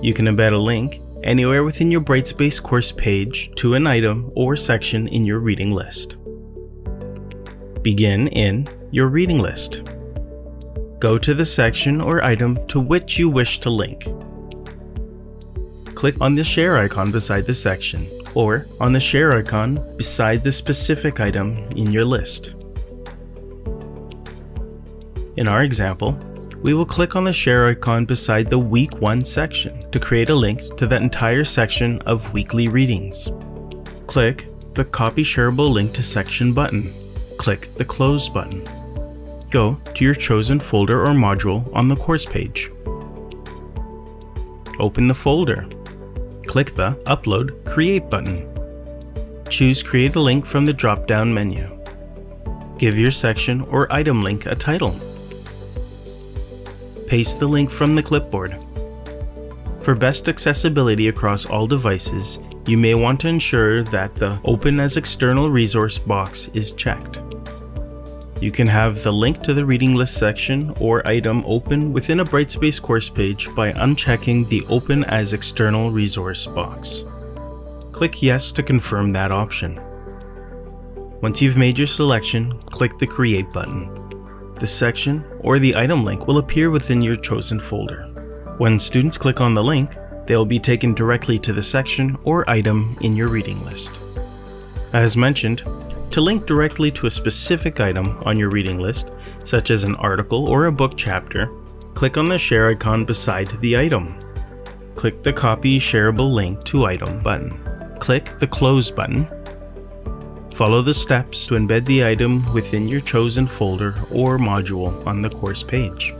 You can embed a link anywhere within your Brightspace course page to an item or section in your reading list. Begin in your reading list. Go to the section or item to which you wish to link. Click on the share icon beside the section or on the share icon beside the specific item in your list. In our example, we will click on the share icon beside the Week 1 section to create a link to that entire section of weekly readings. Click the Copy Shareable Link to Section button. Click the Close button. Go to your chosen folder or module on the course page. Open the folder. Click the Upload Create button. Choose Create a Link from the drop-down menu. Give your section or item link a title paste the link from the clipboard. For best accessibility across all devices, you may want to ensure that the Open as External Resource box is checked. You can have the link to the reading list section or item open within a Brightspace course page by unchecking the Open as External Resource box. Click Yes to confirm that option. Once you've made your selection, click the Create button. The section or the item link will appear within your chosen folder. When students click on the link, they will be taken directly to the section or item in your reading list. As mentioned, to link directly to a specific item on your reading list, such as an article or a book chapter, click on the share icon beside the item. Click the Copy Shareable Link to Item button. Click the Close button Follow the steps to embed the item within your chosen folder or module on the course page.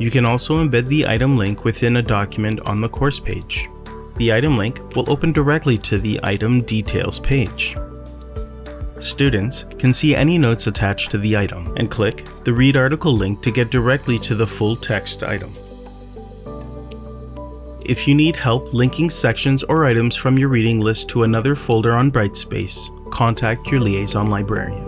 You can also embed the item link within a document on the course page. The item link will open directly to the item details page. Students can see any notes attached to the item and click the read article link to get directly to the full text item. If you need help linking sections or items from your reading list to another folder on Brightspace, contact your liaison librarian.